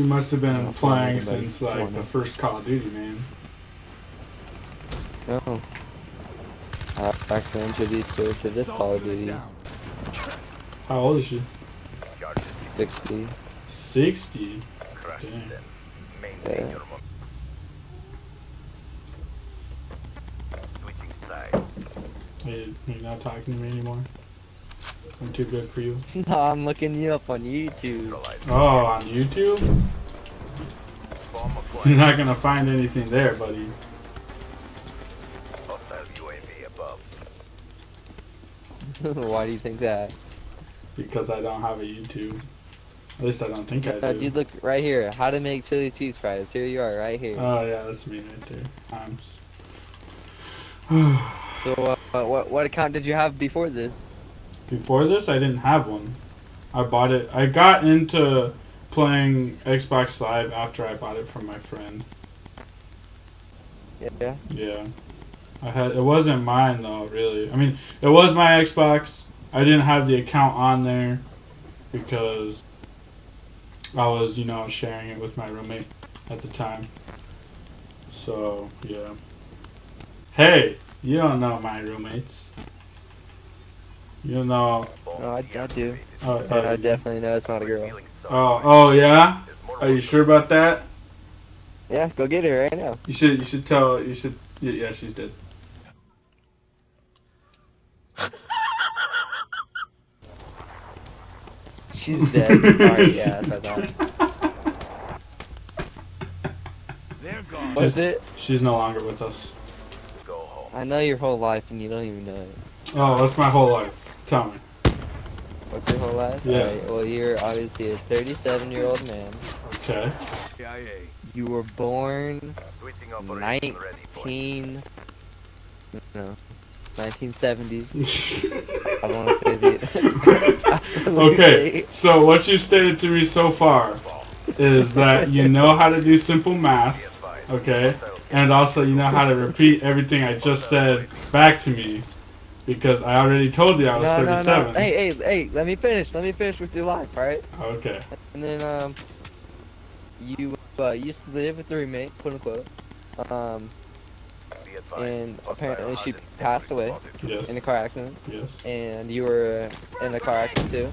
She must have been playing playing since like the first Call of Duty, man. No. I actually introduced her to this Call of Duty. How old is she? 60. Sixty. Dang. Yeah. Are you, are not talking to me anymore? I'm too good for you. no, I'm looking you up on YouTube. Oh, on YouTube? You're not gonna find anything there, buddy. Why do you think that? Because I don't have a YouTube. At least I don't think I do. dude, look right here. How to make chili cheese fries. Here you are, right here. Oh yeah, that's me right there. Times. so, uh, what what account did you have before this? Before this, I didn't have one. I bought it. I got into playing Xbox Live after I bought it from my friend. Yeah. Yeah. I had it wasn't mine though, really. I mean, it was my Xbox. I didn't have the account on there because I was, you know, sharing it with my roommate at the time. So, yeah. Hey, you don't know my roommates. You know. No, I, I do. Oh, And I uh, definitely know it's not a girl. oh, oh, yeah. Are you sure about that? Yeah, go get her right now. You should. You should tell. You should. Yeah, yeah she's dead. She's dead. Alright, yeah, that's what I. They're gone. What's it? She's no longer with us. I know your whole life and you don't even know it. Oh, that's my whole life. Tell me. What's your whole life? Yeah. Alright, well, you're obviously a 37 year old man. Okay. CIA. You were born 19. No. 1970s. I want to say the. okay. So what you stated to me so far is that you know how to do simple math. Okay. And also you know how to repeat everything I just said back to me. Because I already told you I was No, no, no. 37. Hey, hey, hey, let me finish. Let me finish with your life, alright? Okay. And then, um, you uh, used to live with a roommate, quote unquote. Um, and apparently she passed away Yes. in a car accident. Yes. And you were uh, in a car accident too.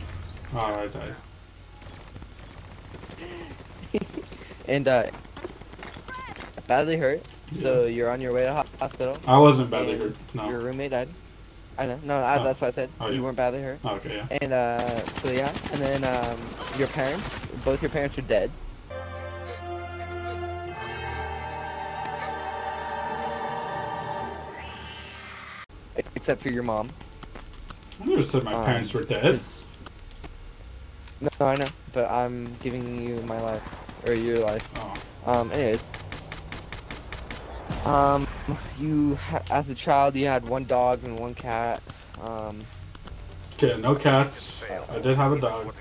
Oh, I died. And, uh, badly hurt. So you're on your way to hospital. I wasn't badly hurt. No. Your roommate died. I know. No, I, Oh. that's what I said. Oh, you yeah. weren't badly hurt. Okay, yeah. And uh, so yeah, and then um, your parents, both your parents are dead. Except for your mom. I never said my Um, parents were dead. No, I know, but I'm giving you my life or your life. Oh. Um, anyways, um, you as a child you had one dog and one cat. Um, Okay, no cats. I did have a dog.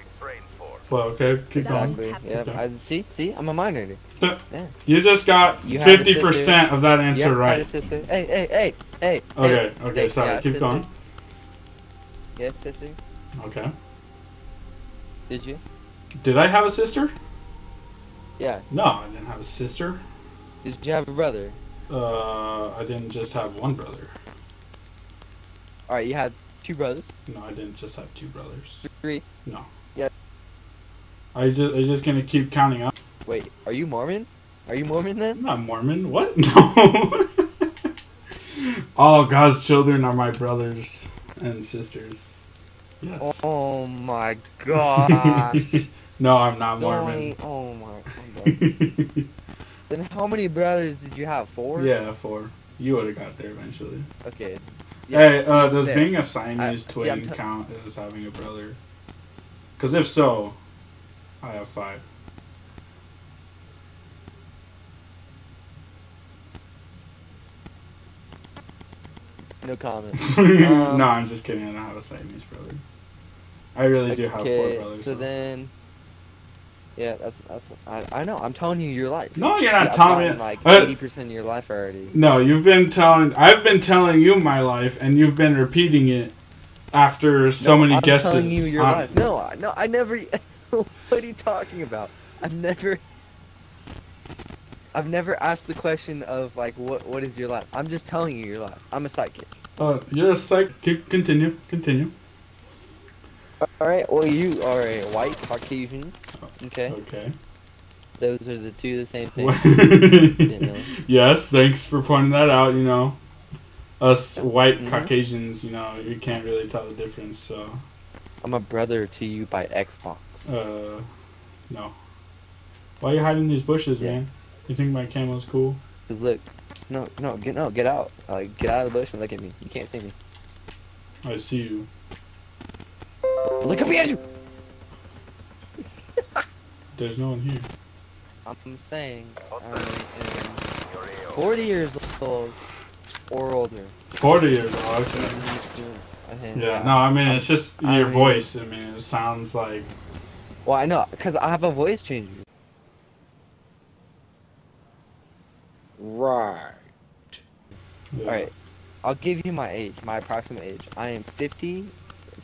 Well, okay, keep going. exactly. Yeah. Okay. I, see, see, I'm a minority. Yeah. You just got You fifty percent of that answer Yeah, I right. had. Hey, hey, hey, hey. Okay, hey. okay, Hey, sorry. yeah, Keep sister. going. Yes, sister. Okay. Did you? Did I have a sister? Yeah. No, I didn't have a sister. Did you have a brother? Uh, I didn't just have one brother. All right, you had two brothers. No, I didn't just have two brothers. Three. No. Yeah. I just, I just gonna keep counting up. Wait, are you Mormon? Are you Mormon then? I'm not Mormon. What? No. All God's children are my brothers and sisters. Yes. Oh my god. no, I'm not Mormon. Oh my. Done. then how many brothers did you have? Four. yeah, four. You would have got there eventually. Okay. Hey, uh, does there. being a Siamese I- twin yeah, count as having a brother? Because if so, I have five. No comment. Um, no, I'm just kidding. I don't have a Siamese brother. I really do have four Okay, brothers. so though. then. Yeah, that's that's. I, I know. I'm telling you your life. no, you're not telling me. like uh, eighty percent of your life already. no, you've been telling. I've been telling you my life, and you've been repeating it after so No, many I'm guesses. telling you your on- life. No, I- no, I never. what are you talking about? I've never. I've never asked the question of like what what is your life. I'm just telling you your life. I'm a psychic. Uh, you're a psych. c- Continue. Continue. All right. Well, you are a white Caucasian. Okay. Okay. Those are the two the same thing. Yes, thanks for pointing that out. You know, us white Mhm. Caucasians, you know, you can't really tell the difference. So, I'm a brother to you by Xbox. uh, no. Why are you hiding in these bushes, Yeah. man? You think my camo's cool? Cause look, no, no, get no, get out. Like get out of the bush and look at me. You can't see me. I see you. Look up behind you. There's no one here. I'm saying I am 40 years old or older. Forty years old. Okay. Okay, Yeah. No, I mean it's just I your mean- voice. I mean, it sounds like. Well, I know, cause I have a voice changer. Right. Yeah. All right, I'll give you my age, my approximate age. I am 50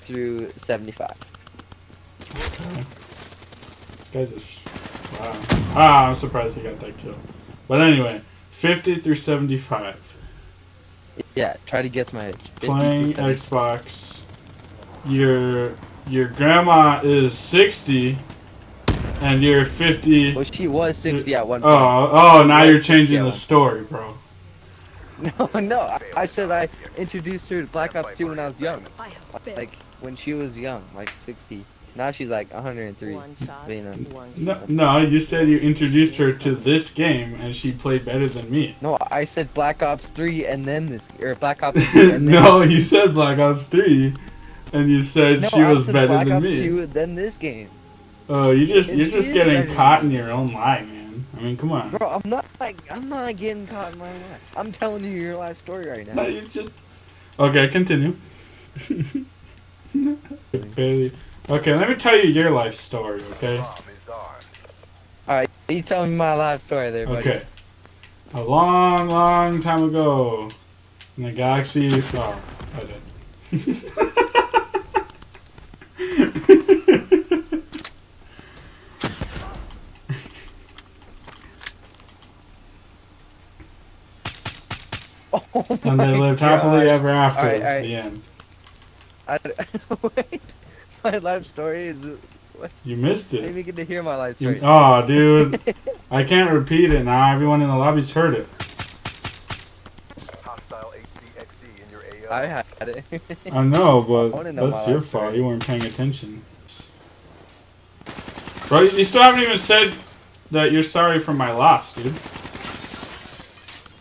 through 75. Okay. This guy just. Wow. Ah, I'm surprised he got that kill. But anyway, 50 through 75. Yeah, try to guess my age. Playing Xbox. Your your grandma is 60, and you're 50. Well, she was 60 at one point. Oh, oh! Now you're changing the story, bro. No, no, I, I said I introduced her to Black Ops 2 when I was young. I have failed. Like, when she was young, like 60. Now she's like 103. one shot, You know. No, no, you said you introduced her to this game, and she played better than me. No, I said Black Ops 3 and then this, or Black Ops 2 and then no, you said Black Ops 3, and you said No, she I was said better Black than Ops me. 2 then this game. Oh, you just And you're just getting caught in your own lie, man. I mean, come on. Bro, I'm not like I'm not getting caught in my life. I'm telling you your life story right now. No, now. you just. Okay, continue. Okay, let me tell you your life story. Okay. Alright, you tell me my life story there, buddy. Okay. A long, long time ago, in the galaxy. Oh, I did. Oh and they lived happily gosh. ever after. Alright, alright. The end. I, wait, my life story is. You missed Let it. me get to hear my life You, story. oh, dude, I can't repeat it now. Everyone in the lobby's heard it. Hostile HCXD in your AO. I had it. I know, but wanna know that's your fault. story. You weren't paying attention. Bro, you still haven't even said that you're sorry for my loss, dude.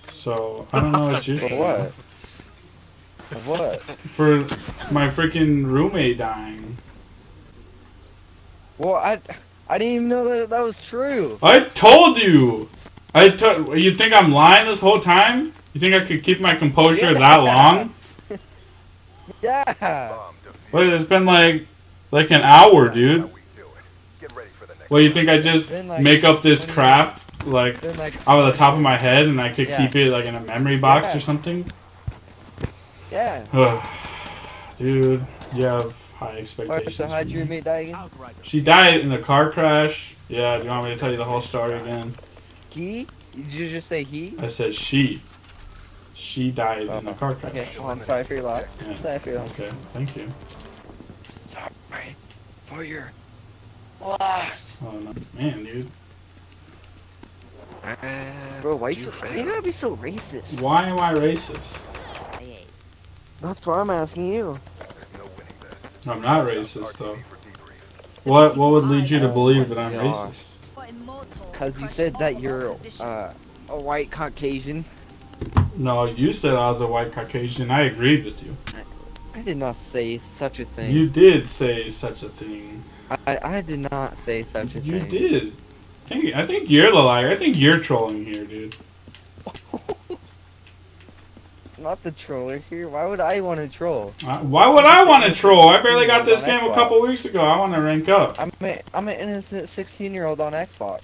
So I don't know what you're For saying. what? For what? For my freaking roommate dying. Well, I I didn't even know that that was true. I told you. I to- You think I'm lying this whole time? You think I could keep my composure that long? Yeah. Wait, it's been like like an hour, dude. how we do it. Get ready for the next Well, you think I just like make up this crap like like out of the top of my head and I could Yeah. keep it like in a memory box Yeah. or something? Yeah. Dude, you have high expectations. so how'd your roommate die again? She died in a car crash. Yeah, do you want me to tell you the whole story again? He? Did you just say he? I said she. She died in a oh. car crash. Okay, well, I'm sorry for your loss. Yeah. Sorry for your loss. Okay, thank you. Sorry for your loss. Oh, no. Man, dude. Bro, why you, so, you gotta be so racist? Why am I racist? That's why I'm asking you. No. I'm not racist, though. RTB for debrief. What What would lead you to believe that I'm racist? Cause you said that you're uh, a white Caucasian. No, you said I was a white Caucasian. I agreed with you. I did not say such a thing. You did say such a thing. I, I did not say such a You thing. You did. I think, I think you're the liar. I think you're trolling here, dude. Not the troller here. Why would I want to troll? Uh, why would I want to troll? I barely got this game a couple weeks ago. I want to rank up. I'm a, I'm an innocent 16 year old on Xbox.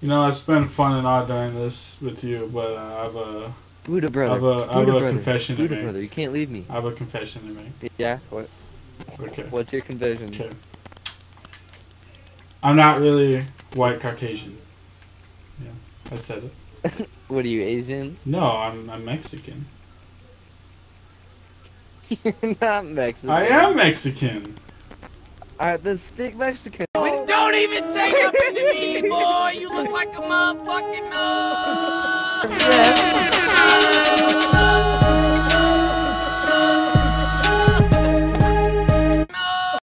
You know, it's been fun and all doing this with you, but uh, I have a, Buddha I brother. have a, I have a brother. confession to make. brother. You can't leave me. I have a confession to make. Yeah. What? Okay. What's your confession? Okay. I'm not really white Caucasian. Yeah, I said it. What are you, Asian? No, I'm, I'm Mexican. You're not Mexican. I am Mexican. Alright, then speak Mexican. Don't even say nothing to me, boy. You look like a motherfucking uh.